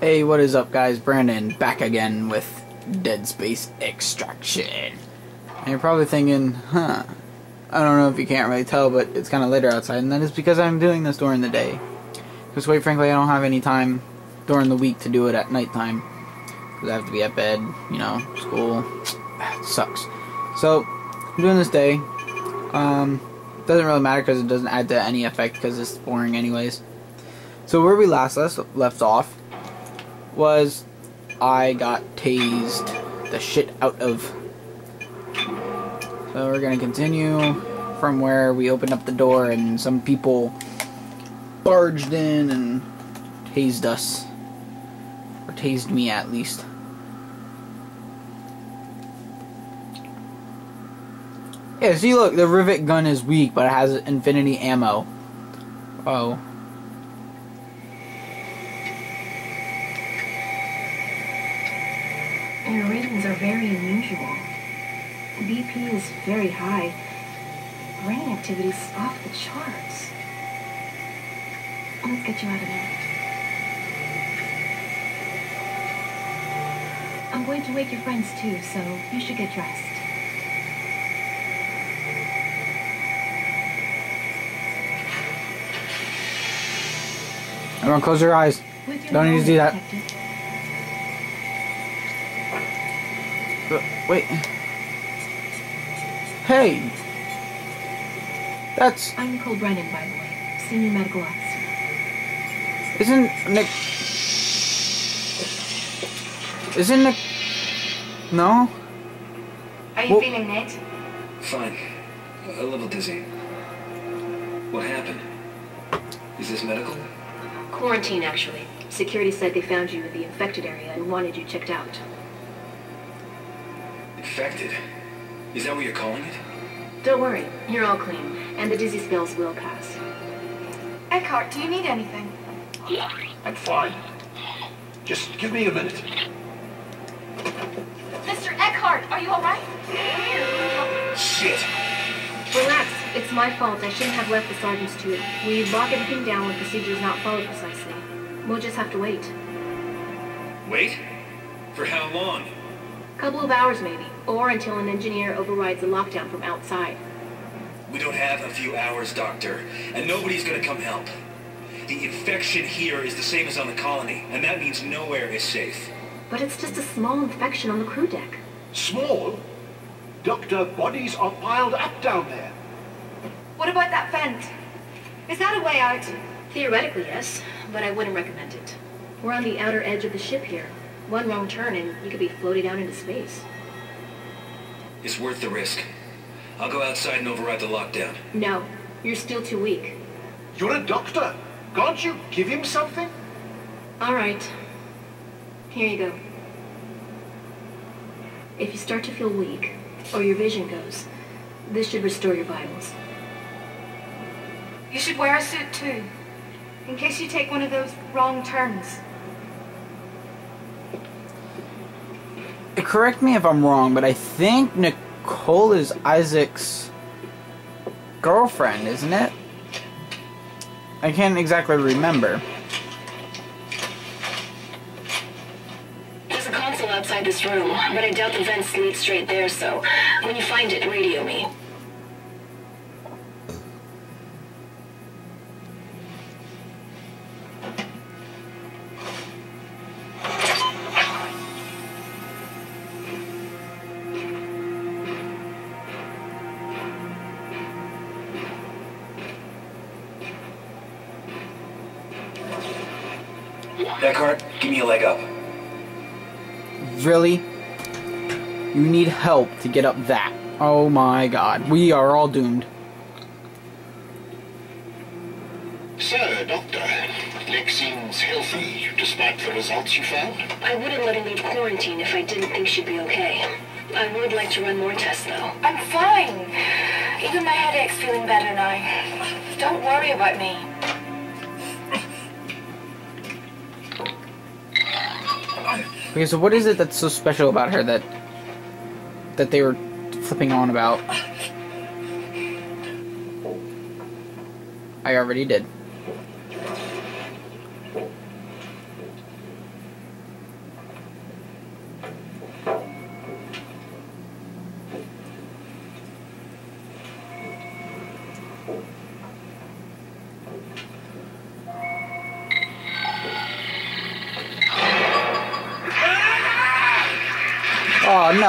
Hey, what is up, guys? Brandon back again with Dead Space Extraction. And you're probably thinking, huh, I don't know if you can't really tell, but it's kind of later outside, and that is because I'm doing this during the day. Because, quite frankly, I don't have any time during the week to do it at nighttime. Because I have to be at bed, you know, school. Sucks. So, I'm doing this day. Um, doesn't really matter because it doesn't add to any effect because it's boring anyways. So where we last left off was I got tased the shit out of. So we're gonna continue from where we opened up the door and some people barged in and tased us. Or tased me at least. Yeah, see look, the rivet gun is weak, but it has infinity ammo. Oh. Your readings are very unusual. BP is very high. Brain activity's off the charts. Let's get you out of there. I'm going to wake your friends too, so you should get dressed. Everyone close your eyes. Don't need to do that. Wait. Hey! That's... I'm Nicole Brennan, by the way, senior medical officer. Isn't Nick... Isn't Nick... No? Are you Well- feeling, Ned? Fine. A little dizzy. What happened? Is this medical? Quarantine, actually. Security said they found you in the infected area and wanted you checked out. Infected? Is that what you're calling it? Don't worry, you're all clean, and the dizzy spells will pass. Eckhardt, do you need anything? I'm fine. Just give me a minute. Mr. Eckhardt, are you alright? Shit! Relax, it's my fault. I shouldn't have left the sergeants to it. We lock everything down when procedures not followed precisely. We'll just have to wait. Wait? For how long? Couple of hours maybe, or until an engineer overrides the lockdown from outside. We don't have a few hours, Doctor, and nobody's gonna come help. The infection here is the same as on the colony, and that means nowhere is safe. But it's just a small infection on the crew deck. Small? Doctor, bodies are piled up down there. What about that vent? Is that a way out? Theoretically, yes, but I wouldn't recommend it. We're on the outer edge of the ship here. One wrong turn and you could be floated down into space. It's worth the risk. I'll go outside and override the lockdown. No, you're still too weak. You're a doctor. Can't you give him something? All right. Here you go. If you start to feel weak, or your vision goes, this should restore your vitals. You should wear a suit too, in case you take one of those wrong turns. Correct me if I'm wrong, but I think Nicole is Isaac's girlfriend, isn't it? I can't exactly remember. There's a console outside this room, but I doubt the vents lead straight there, so when you find it, radio me. Eckhardt, give me a leg up. Really? You need help to get up that. Oh my god. We are all doomed. Sir, Doctor, Nick seems healthy, despite the results you found. I wouldn't let her leave quarantine if I didn't think she'd be okay. I would like to run more tests, though. I'm fine. Even my headache's feeling better now. Don't worry about me. Okay, so what is it that's so special about her that that they were flipping on about? I already did.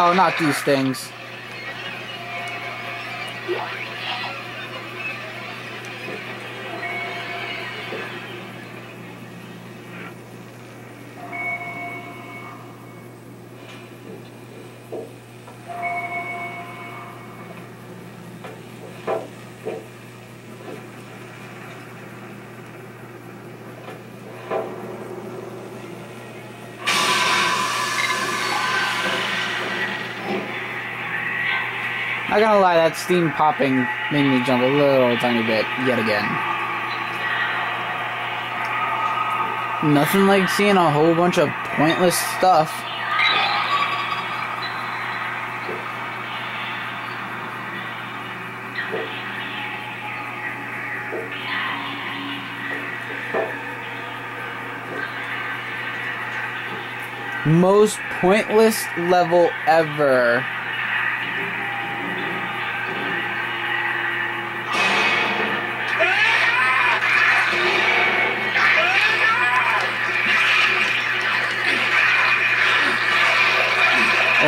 No, not these things. That steam popping made me jump a little tiny bit yet again. Nothing like seeing a whole bunch of pointless stuff. Most pointless level ever.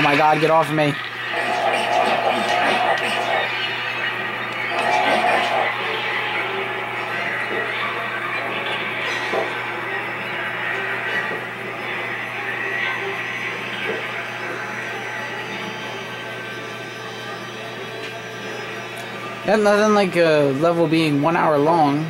My god, get off of me. Nothing like a level being one hour long.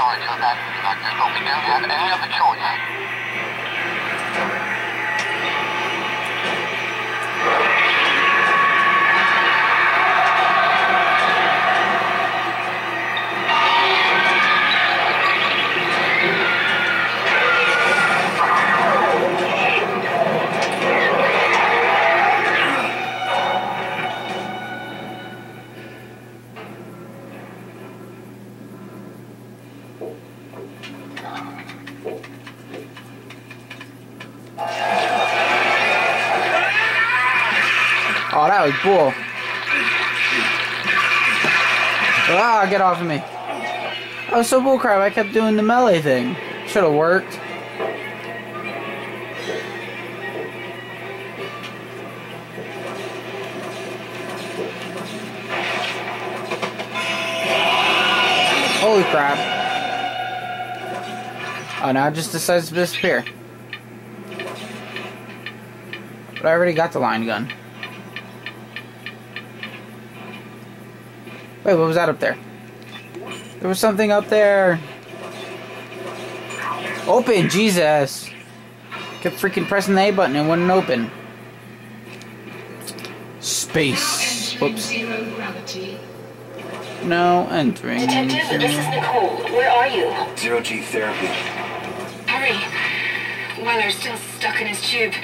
Sorry abandon uh, you like but we don't have any other choice. Bull. Ah, get off of me. I was so bullcrap, I kept doing the melee thing. Should have worked. Holy crap. Oh, now it just decides to disappear. But I already got the line gun. Wait, what was that up there? There was something up there. Open, Jesus. Kept freaking pressing the A button and wouldn't open. Space. Whoops. No entering. Detective, this is Nicole. Where are you? Zero G therapy. Hurry. Weller's still stuck in his tube.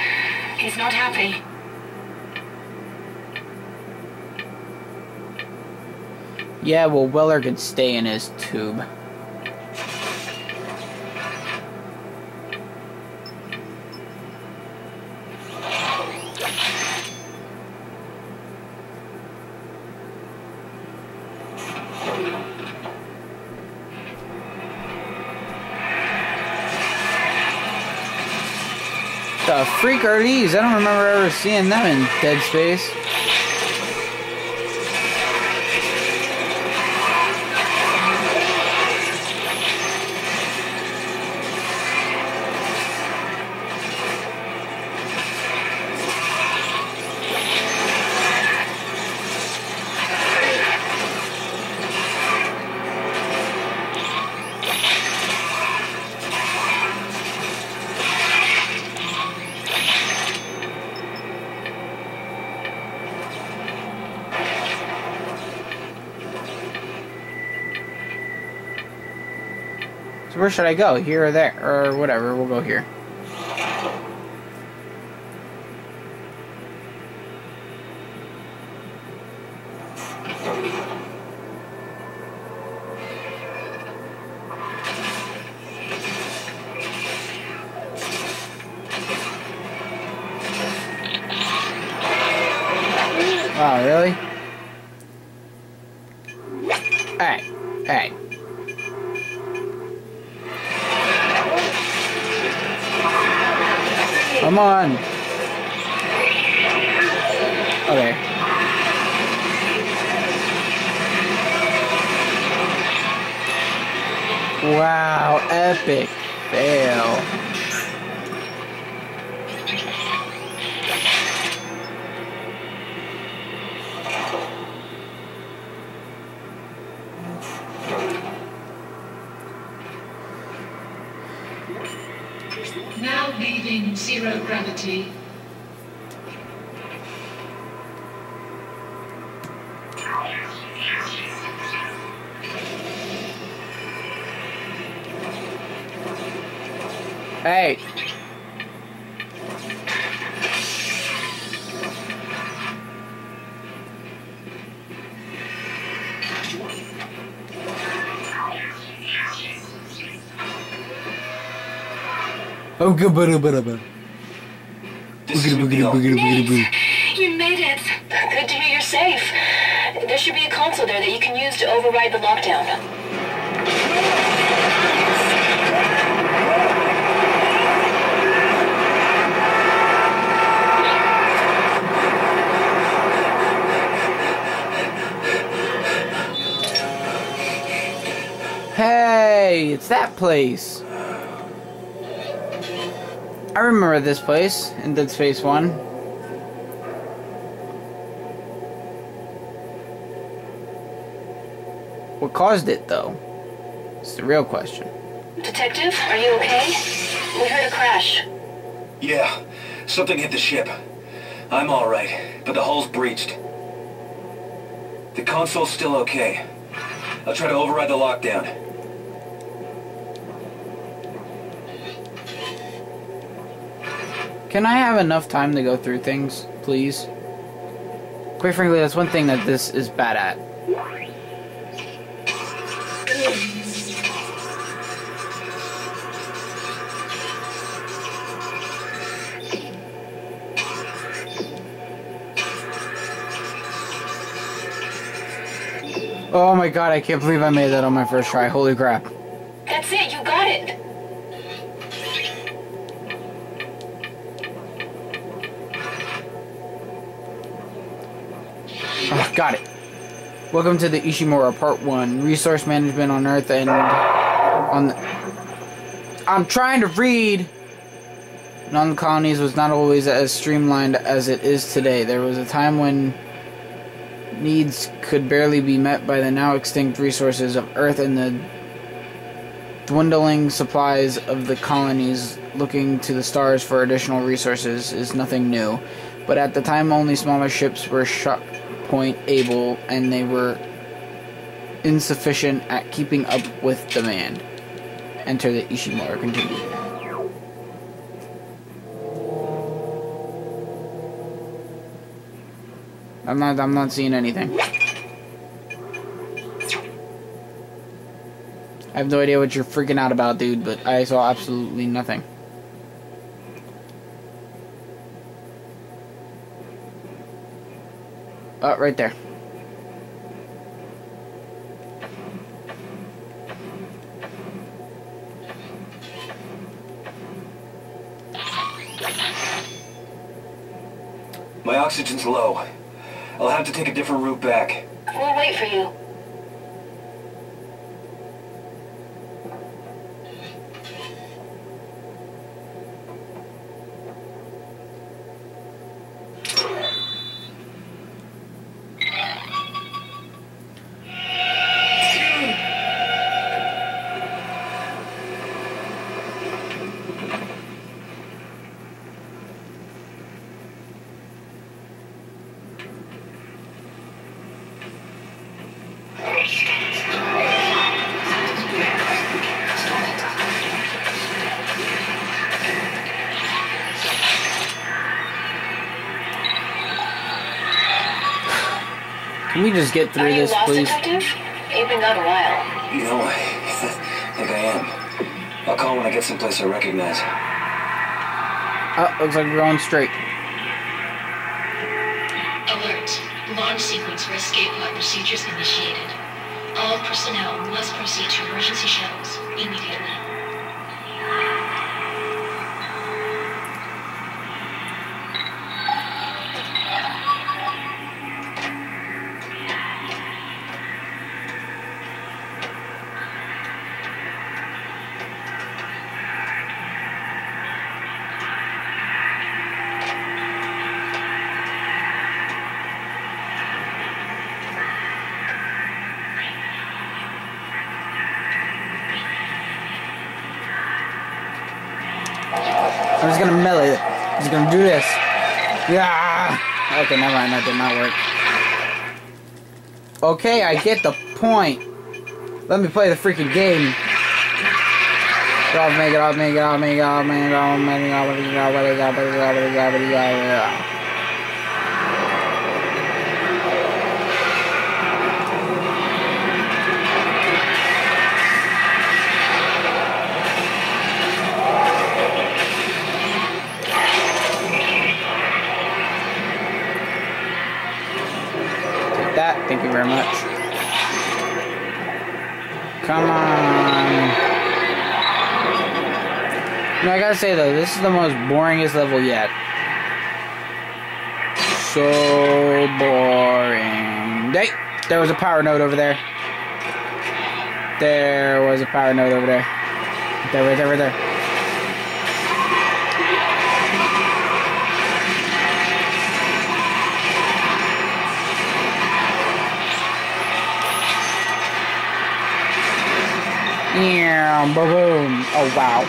He's not happy. Yeah, well, Weller could stay in his tube. The freak are these? I don't remember ever seeing them in Dead Space. Where should I go? Here or there? Or whatever, we'll go here. Now leaving zero gravity. Hey. You made it. Good to hear you're safe. There should be a console there that you can use to override the lockdown. Hey, it's that place. I remember this place in Dead Space 1. What caused it, though? It's the real question. Detective, are you okay? We heard a crash. Yeah, something hit the ship. I'm alright, but the hull's breached. The console's still okay. I'll try to override the lockdown. Can I have enough time to go through things, please? Quite frankly, that's one thing that this is bad at. Oh my god, I can't believe I made that on my first try. Holy crap. That's it, you got it. Got it. Welcome to the Ishimura Part 1. Resource Management on Earth and on the... I'm trying to read! And on the colonies was not always as streamlined as it is today. There was a time when needs could barely be met by the now extinct resources of Earth and the dwindling supplies of the colonies looking to the stars for additional resources is nothing new. But at the time, only smaller ships were shot point able and they were insufficient at keeping up with demand. Enter the Ishimura continued. I'm not I'm not seeing anything. I have no idea what you're freaking out about, dude, but I saw absolutely nothing. Oh, right there. My oxygen's low. I'll have to take a different route back. We'll wait for you. Can we just get Are through you this, lost, please? Detective? You've been gone a while. You know, I think I am. I'll call when I get someplace I recognize. Oh, looks like we're going straight. Alert. Launch sequence for escape pod procedures initiated. All personnel must proceed to emergency shuttles immediately. I'm just gonna melee it. I'm just gonna do this. Yeah. Okay, never mind. That did not work. Okay, I get the point. Let me play the freaking game. Get off me, get off me, get off me, get off me, get off me, get off me, get off me, get off me, get off me, get off me, get off me. Take that. Thank you very much. Come on. No, I gotta say though, this is the most boringest level yet. So boring. Hey, there was a power node over there. There was a power node over there. There, right there, right there. Yeah, boom. Oh wow.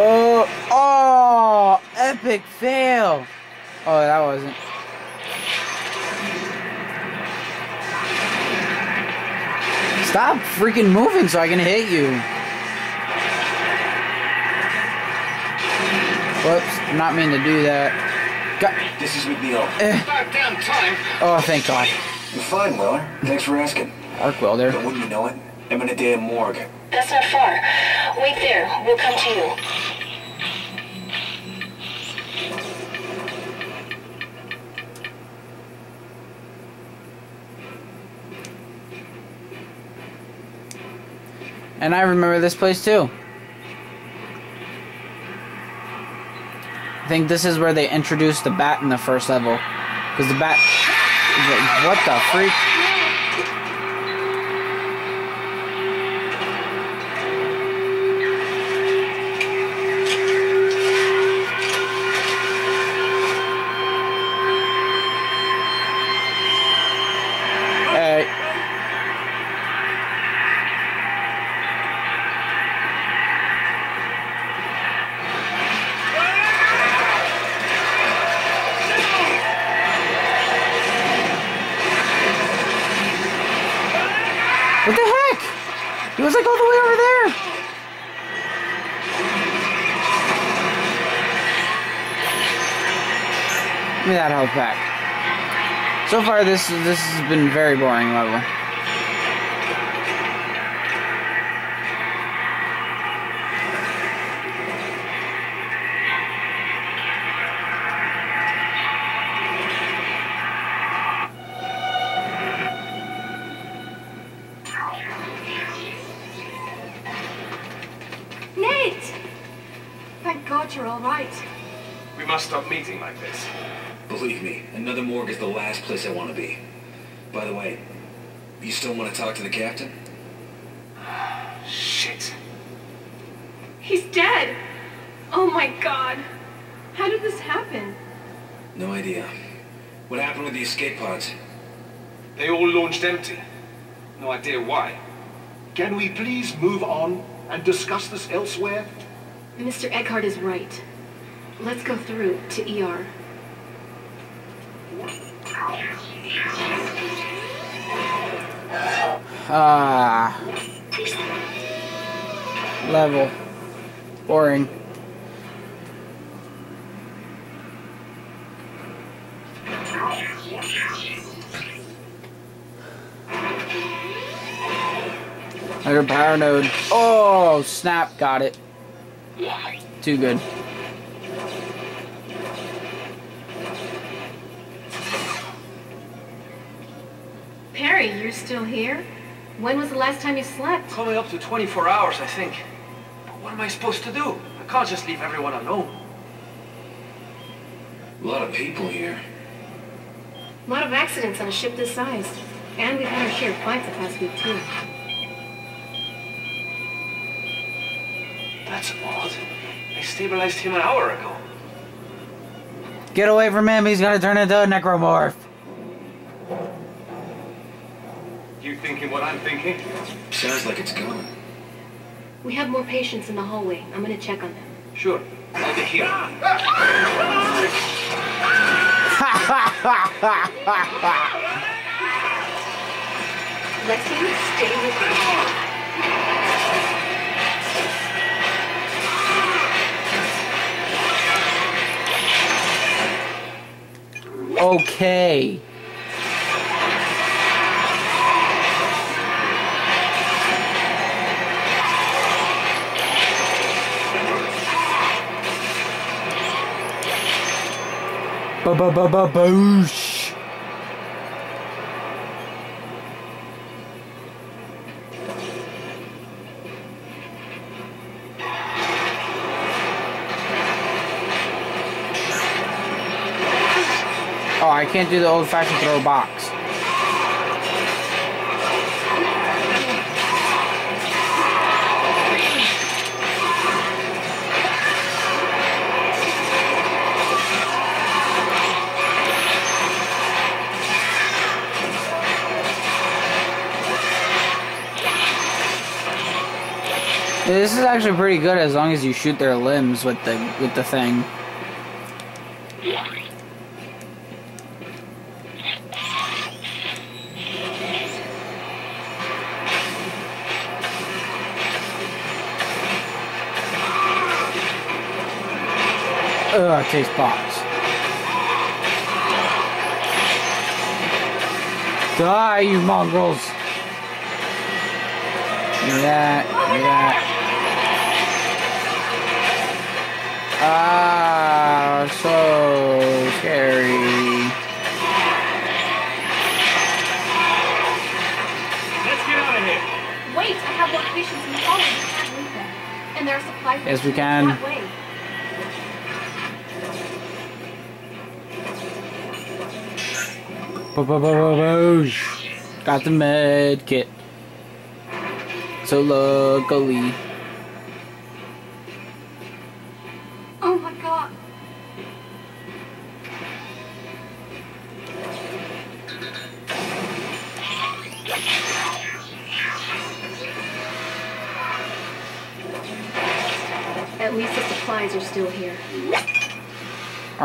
Oh, oh, epic fail. Oh, that wasn't. Stop freaking moving so I can hit you. Whoops, not mean to do that. God, This is McNeill. eh. About damn time. Oh, thank God. I'm fine, Weller. Thanks for asking. Arc welder. But wouldn't you know it? I'm in a damn morgue. That's not far. Wait there. We'll come to you. And I remember this place too. I think this is where they introduced the bat in the first level. Because the bat. What the freak? So far, this this has been very boring level. You still want to talk to the captain? Shit. He's dead! Oh my God! How did this happen? No idea. What happened with the escape pods? They all launched empty. No idea why. Can we please move on and discuss this elsewhere? Mr. Eckhardt is right. Let's go through to ER. Ah. Level. Boring. Another power node. Oh, snap. Got it. Too good. Perry, you're still here? When was the last time you slept? Coming up to 24 hours, I think. But what am I supposed to do? I can't just leave everyone alone. A lot of people here. A lot of accidents on a ship this size. And we've had our share of fights the past week, too. That's odd. I stabilized him an hour ago. Get away from him, he's gonna turn into a necromorph. You thinking what I'm thinking? Sounds like it's gone. We have more patients in the hallway. I'm gonna check on them. Sure. I'll be here. Lexi, stay with me. Okay. Ba ba ba ba boosh. Oh, I can't do the old fashioned throw box. This is actually pretty good as long as you shoot their limbs with the with the thing. Ugh, taste box. Die, you mongrels! Me that. Ah, so scary. Let's get out of here. Wait, I have more patients in the hallway. We can't leave them. And there are supplies. Yes, we can. Got the med kit. So luckily.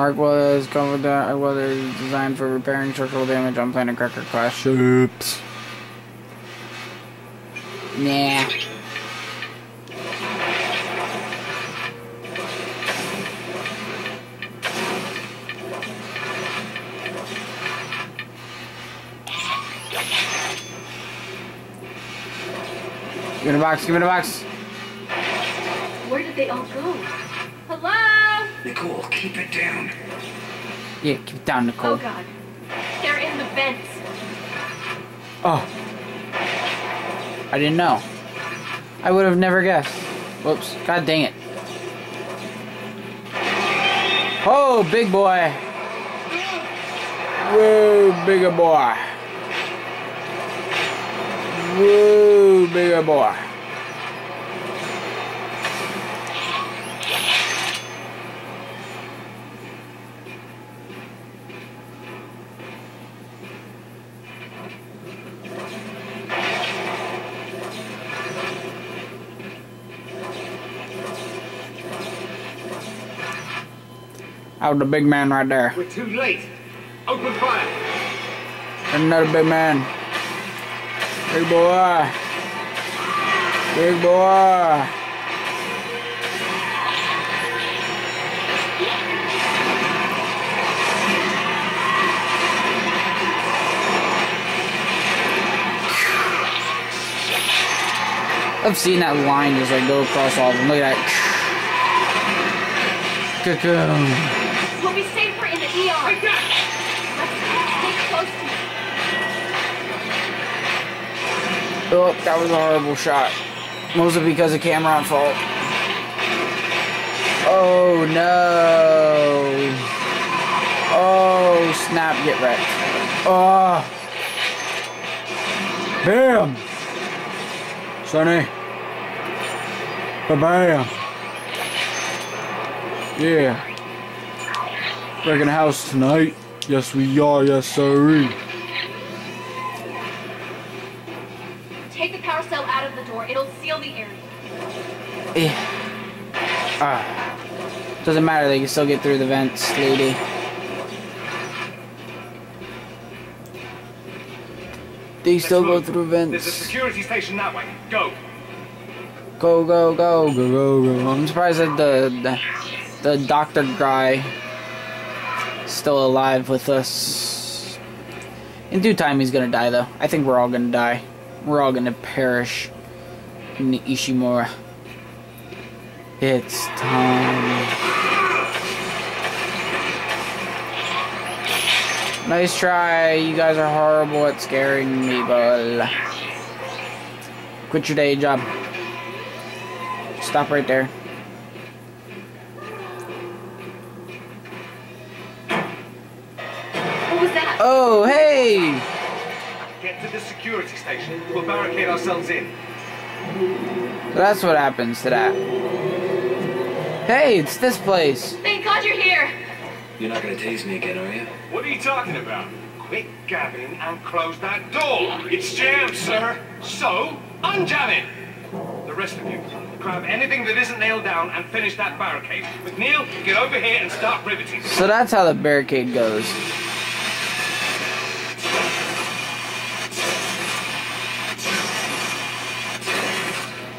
Arc was covered that Arc welder is designed for repairing structural damage on planet cracker class Oops. Nah. Give me the box, give me the box. Where did they all go? Hello? Nicole, keep it down. Yeah, keep it down, Oh god. They're in the vents. Oh. I didn't know. I would have never guessed. Whoops. God dang it. Oh, big boy. Whoa, bigger boy. Whoa, bigger boy. Out the big man right there. We're too late. Open fire. Another big man. Big boy. Big boy. I've seen that line just like go across all of them. Look at that. Cocoon. Close. Oh, that was a horrible shot. Mostly because of Cameron fault. Oh no. Oh snap, get wrecked. Oh. Bam. Sonny. Bam. Yeah. Wrecking house tonight. Yes we are, yes sir. Take the power cell out of the door. It'll seal the area. Eh. Ah. Doesn't matter, they can still get through the vents, lady. They still go through vents. There's a security station that way. Go. Go, go, go, go, go, go. I'm surprised that the, the, the doctor guy is still alive with us. In due time, he's gonna die, though. I think we're all gonna die. We're all gonna perish in the Ishimura. It's time. Nice try. You guys are horrible at scaring me, but quit your day job. Stop right there. Oh, hey! Get to the security station. We'll barricade ourselves in. That's what happens to that. Hey, it's this place. Thank God you're here. You're not gonna tase me again, are you? What are you talking about? Quit gabbing and close that door. It's jammed, sir. So, unjam it. The rest of you, grab anything that isn't nailed down and finish that barricade. McNeill, get over here and start riveting. So that's how the barricade goes.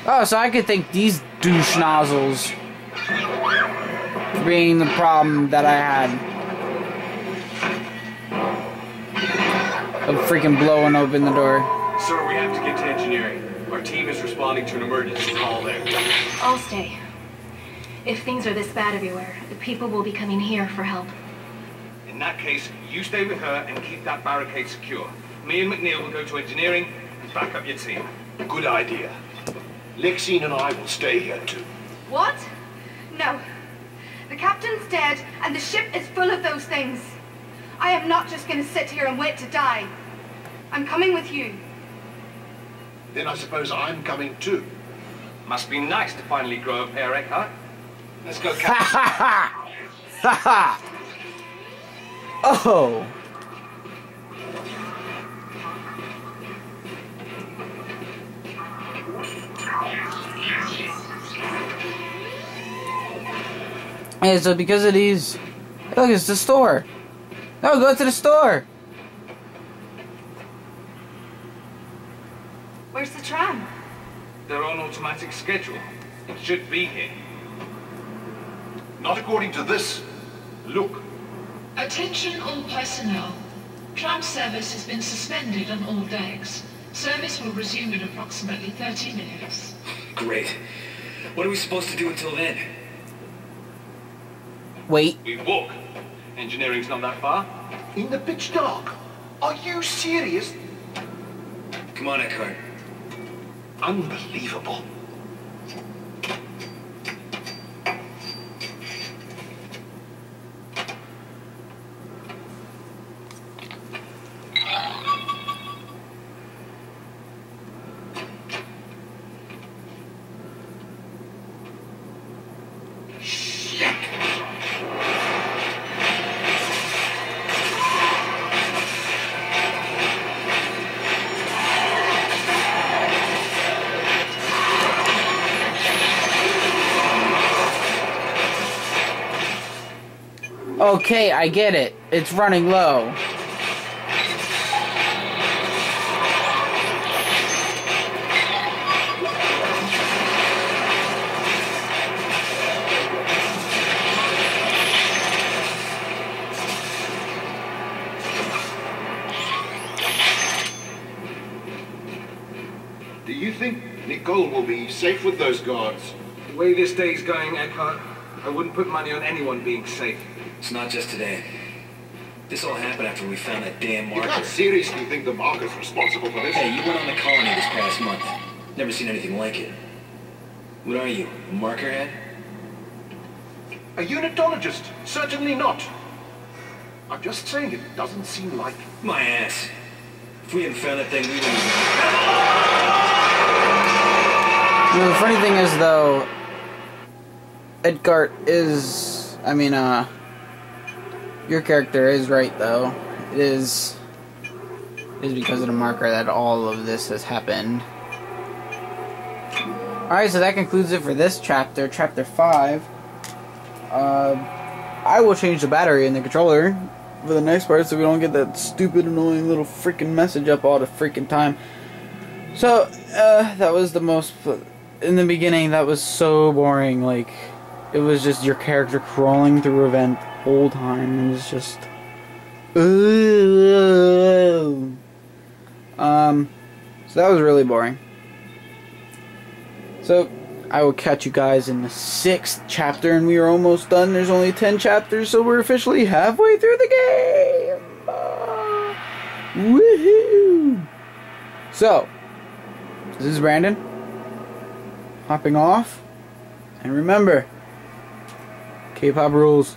Oh, so I could thank these douche nozzles for being the problem that I had. Of freaking blowing open the door. Sir, we have to get to engineering. Our team is responding to an emergency call there. I'll stay. If things are this bad everywhere, the people will be coming here for help. In that case, you stay with her and keep that barricade secure. Me and McNeill will go to engineering and back up your team. Good idea. Lexine and I will stay here too. What? No. The captain's dead, and the ship is full of those things. I am not just going to sit here and wait to die. I'm coming with you. Then I suppose I'm coming too. Must be nice to finally grow a pair, Eckhardt. Let's go, Ha Captain. ha ha! Ha ha! Oh! Yeah, so because of these... Look, it's the store! No, go to the store! Where's the tram? They're on automatic schedule. It should be here. Not according to this. Look, Attention all personnel. Tram service has been suspended on all decks. Service will resume in approximately 30 minutes. Great. What are we supposed to do until then? Wait. We walk. Engineering's not that far. in the pitch dark. Are you serious? Come on, Eckhardt. Unbelievable. Okay, I get it. It's running low. Do you think Nicole will be safe with those guards? The way this day's going, Eckhardt, I wouldn't put money on anyone being safe. It's not just today. This all happened after we found that damn You marker. can't seriously think the marker's responsible for this? Hey, you went on the colony this past month. Never seen anything like it. What are you, a marker head? A unitologist? Certainly not. I'm just saying it doesn't seem like... My ass. If we hadn't found that thing, we wouldn't even... You know, the funny thing is, though, Eckhardt is. I mean, uh. Your character is right, though. It is. It is because of the marker that all of this has happened. Alright, so that concludes it for this chapter, chapter 5. Uh, I will change the battery in the controller for the next part so we don't get that stupid, annoying little freaking message up all the freaking time. So, uh, that was the most. In the beginning, that was so boring. Like, it was just your character crawling through a vent whole time, and it's just. Um, so that was really boring. So, I will catch you guys in the sixth chapter, and we are almost done. There's only ten chapters, so we're officially halfway through the game. Ah, woohoo! So, this is Brandon. Hopping off. And remember, K-pop rules.